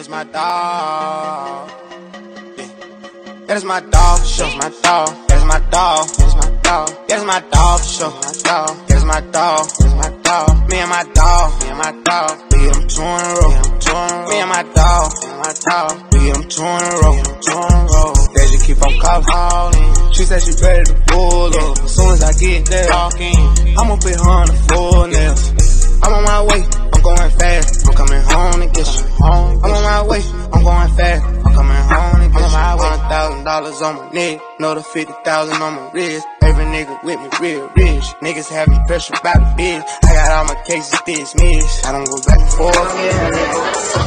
That is my dog. Yeah. That is my dog, show my dog. That is my dog. That is my dog. That is my dog, show my dog. That is my dog. That is my dog. Me and my dog. Me and my dog. We them two in a row. Me and my dog. Me and my dog. We them two in a row. Two in a row. They just keep on calling. She said she ready to pull up. As soon as I get there, I'ma put her on the floor nails. I'm on my way. I'm going fast. Going fast. I'm coming home to get my. Thousand dollars on my neck. Another fifty thousand on my wrist. Every nigga with me real rich. Niggas have me pressure about the bitch. I got all my cases dismissed. I don't go back and forth. Yeah,